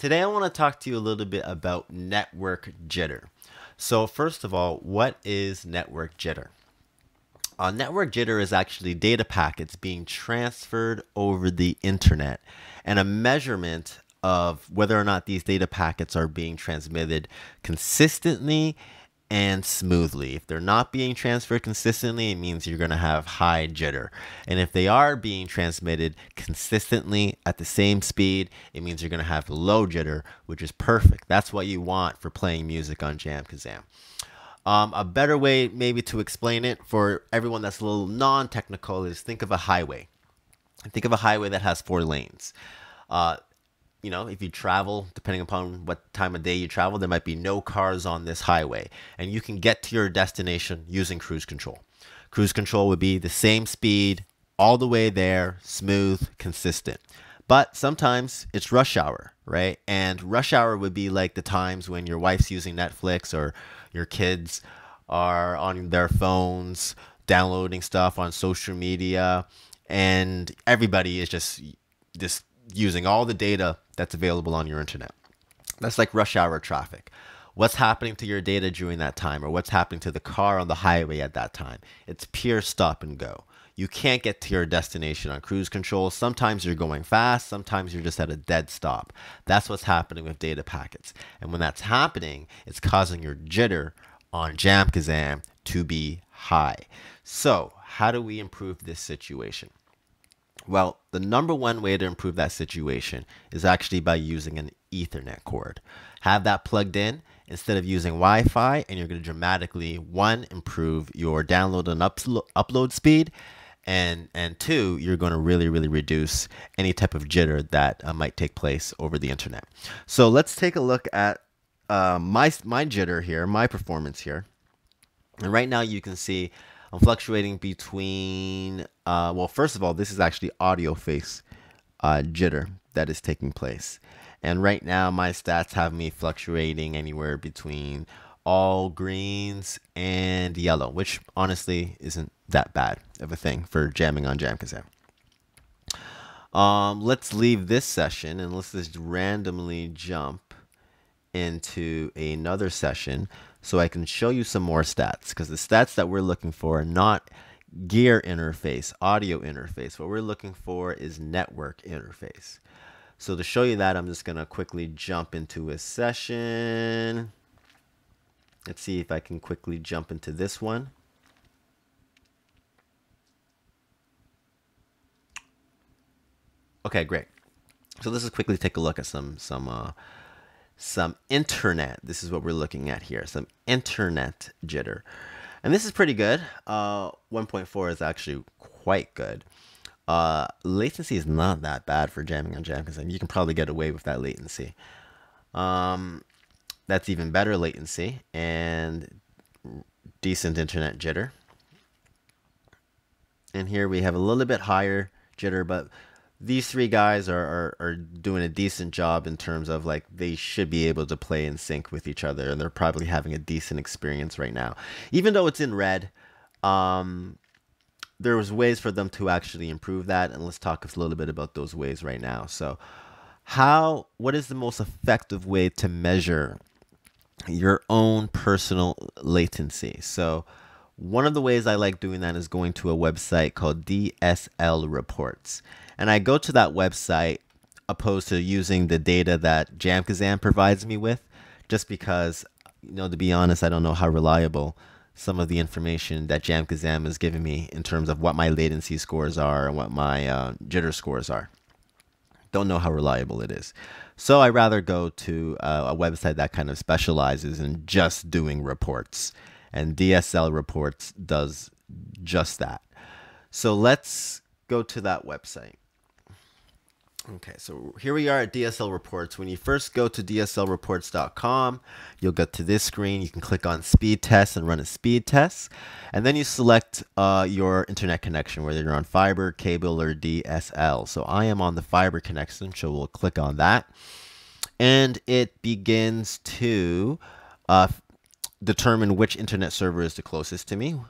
Today I want to talk to you a little bit about network jitter. So first of all, what is network jitter? Uh, network jitter is actually data packets being transferred over the internet and a measurement of whether or not these data packets are being transmitted consistently and smoothly. If they're not being transferred consistently, it means you're going to have high jitter. And if they are being transmitted consistently at the same speed, it means you're going to have low jitter, which is perfect. That's what you want for playing music on JamKazam. Um, a better way, maybe, to explain it for everyone that's a little non technical is think of a highway. Think of a highway that has four lanes. Uh, you know, if you travel, depending upon what time of day you travel, there might be no cars on this highway, and you can get to your destination using cruise control. Cruise control would be the same speed all the way there, smooth, consistent. But sometimes it's rush hour, right? And rush hour would be like the times when your wife's using Netflix or your kids are on their phones downloading stuff on social media and everybody is just just using all the data that's available on your internet. That's like rush hour traffic. What's happening to your data during that time, or what's happening to the car on the highway at that time? It's pure stop and go. You can't get to your destination on cruise control. Sometimes you're going fast, sometimes you're just at a dead stop. That's what's happening with data packets. And when that's happening, it's causing your jitter on JamKazam to be high. So, how do we improve this situation? Well, the number one way to improve that situation is actually by using an Ethernet cord. Have that plugged in instead of using Wi Fi, and you're going to dramatically, one, improve your download and uplo- upload speed. And, and two, you're going to really, really reduce any type of jitter that uh, might take place over the internet. So let's take a look at uh, my, my jitter here, my performance here. And right now you can see I'm fluctuating between, uh, well, first of all, this is actually audio face uh, jitter that is taking place. And right now, my stats have me fluctuating anywhere between all greens and yellow, which honestly isn't that bad of a thing for jamming on JamKazam. Um, let's leave this session and let's just randomly jump into another session so I can show you some more stats because the stats that we're looking for are not gear interface, audio interface. What we're looking for is network interface. So to show you that, I'm just going to quickly jump into a session. Let's see if I can quickly jump into this one. Okay, great. So let's just quickly take a look at some some uh, some internet. This is what we're looking at here. Some internet jitter. And this is pretty good. Uh, 1.4 is actually quite good. Uh, latency is not that bad for jamming on Jam because you can probably get away with that latency. Um, that's even better latency and decent internet jitter. And here we have a little bit higher jitter, but these three guys are, are, are doing a decent job in terms of like they should be able to play in sync with each other and they're probably having a decent experience right now. Even though it's in red um there was ways for them to actually improve that and let's talk a little bit about those ways right now. So how what is the most effective way to measure your own personal latency? So one of the ways I like doing that is going to a website called DSL Reports. And I go to that website opposed to using the data that JamKazam provides me with, just because, you know, to be honest, I don't know how reliable some of the information that JamKazam is giving me in terms of what my latency scores are and what my uh, jitter scores are. Don't know how reliable it is. So I rather go to uh, a website that kind of specializes in just doing reports and DSL Reports does just that. So let's go to that website. Okay, so here we are at DSL Reports. When you first go to DSLReports.com, you'll get to this screen. You can click on Speed Test and run a speed test. And then you select uh, your internet connection, whether you're on fiber, cable, or DSL. So I am on the fiber connection, so we'll click on that. And it begins to uh, determine which internet server is the closest to me.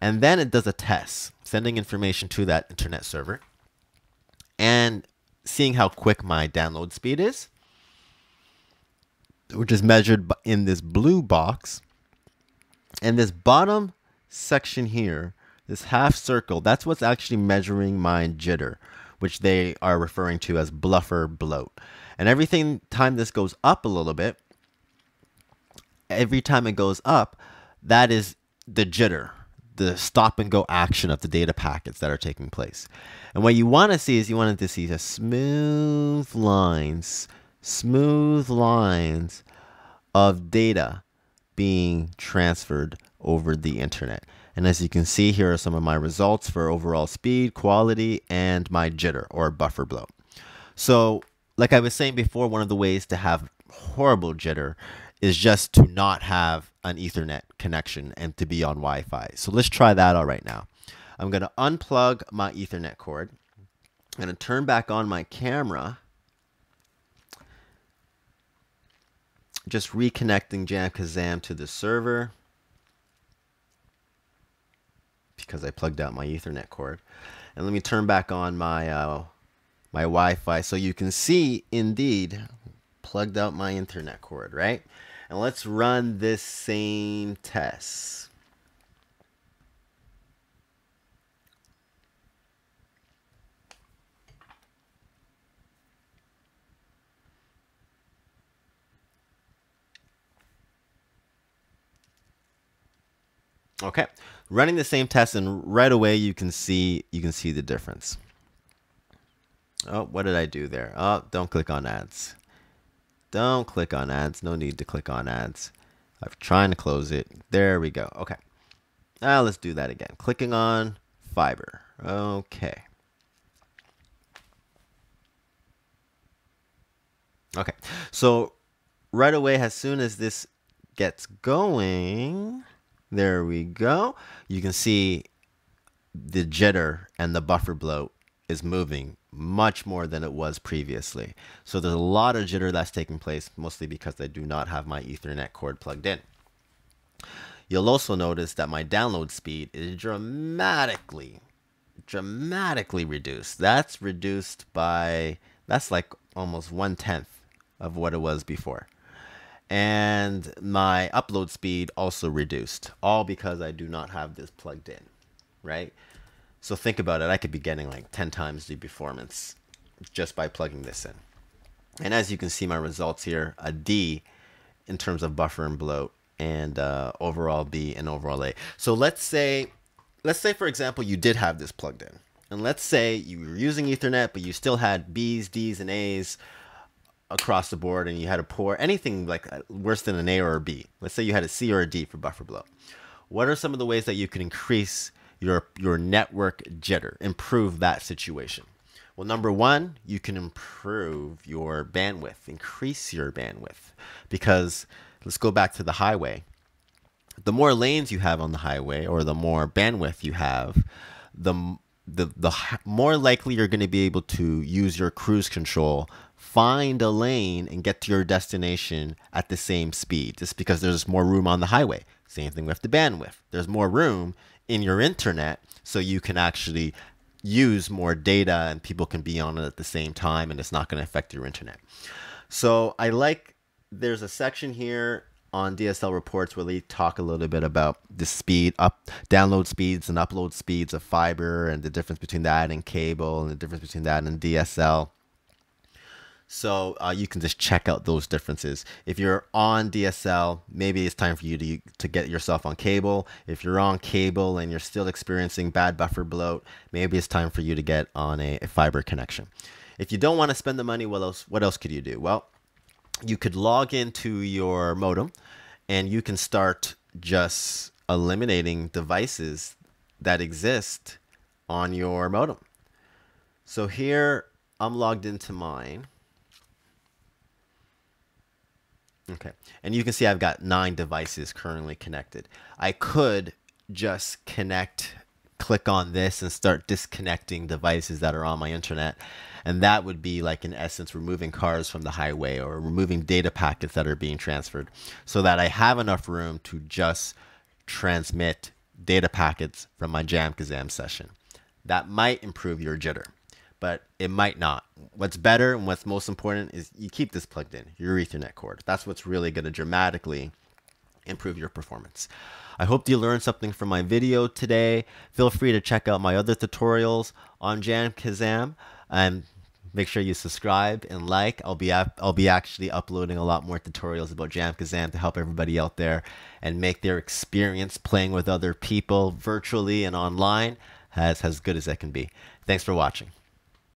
And then it does a test, sending information to that internet server and seeing how quick my download speed is. which is measured in this blue box. And this bottom section here, this half circle, that's what's actually measuring my jitter, which they are referring to as buffer bloat. And everything time this goes up a little bit, every time it goes up, that is the jitter, the stop and go action of the data packets that are taking place. And what you want to see is you want to see the smooth lines, smooth lines of data being transferred over the internet. And as you can see, here are some of my results for overall speed, quality, and my jitter or buffer bloat. So like I was saying before, one of the ways to have horrible jitter is just to not have an Ethernet connection and to be on Wi-Fi. So let's try that out right now. I'm going to unplug my Ethernet cord. I'm going to turn back on my camera. Just reconnecting JamKazam to the server because I plugged out my Ethernet cord. And let me turn back on my uh, my Wi-Fi so you can see indeed plugged out my internet cord, right? And let's run this same test. Okay, running the same test and right away you can see you can see the difference. Oh, what did I do there? Oh, don't click on ads. Don't click on ads. No need to click on ads. I'm trying to close it. There we go. Okay. Now let's do that again. Clicking on fiber. Okay. Okay. So right away, as soon as this gets going, there we go. You can see the jitter and the buffer bloat is moving much more than it was previously. So there's a lot of jitter that's taking place, mostly because I do not have my Ethernet cord plugged in. You'll also notice that my download speed is dramatically, dramatically reduced. That's reduced by, that's like almost one tenth of what it was before. And my upload speed also reduced, all because I do not have this plugged in, right? So think about it. I could be getting like 10 times the performance just by plugging this in. And as you can see my results here, a D in terms of buffer and bloat and uh, overall B and overall A. So let's say, let's say for example, you did have this plugged in. And let's say you were using Ethernet, but you still had B's, D's, and A's across the board and you had a poor, anything like uh, worse than an A or a B. Let's say you had a C or a D for buffer bloat. What are some of the ways that you can increase your your network jitter, improve that situation. Well, number one, you can improve your bandwidth, increase your bandwidth, because let's go back to the highway. The more lanes you have on the highway, or the more bandwidth you have, the the the more likely you're going to be able to use your cruise control find a lane and get to your destination at the same speed just because there's more room on the highway same thing with the bandwidth there's more room in your internet so you can actually use more data and people can be on it at the same time and it's not going to affect your internet. So I like there's a section here on DSL reports where they talk a little bit about the speed up download speeds and upload speeds of fiber and the difference between that and cable and the difference between that and DSL. So uh, you can just check out those differences. If you're on DSL, maybe it's time for you to, to get yourself on cable. If you're on cable and you're still experiencing bad buffer bloat, maybe it's time for you to get on a, a fiber connection. If you don't want to spend the money, what else, what else could you do? Well, you could log into your modem and you can start just eliminating devices that exist on your modem. So here I'm logged into mine. Okay. And you can see I've got nine devices currently connected. I could just connect, click on this and start disconnecting devices that are on my internet. And that would be like in essence removing cars from the highway or removing data packets that are being transferred so that I have enough room to just transmit data packets from my JamKazam session. That might improve your jitter. But it might not. What's better and what's most important is you keep this plugged in, your Ethernet cord. That's what's really going to dramatically improve your performance. I hope you learned something from my video today. Feel free to check out my other tutorials on JamKazam and make sure you subscribe and like. I'll be I'll be actually uploading a lot more tutorials about JamKazam to help everybody out there and make their experience playing with other people virtually and online as as good as it can be. Thanks for watching.